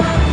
Bye.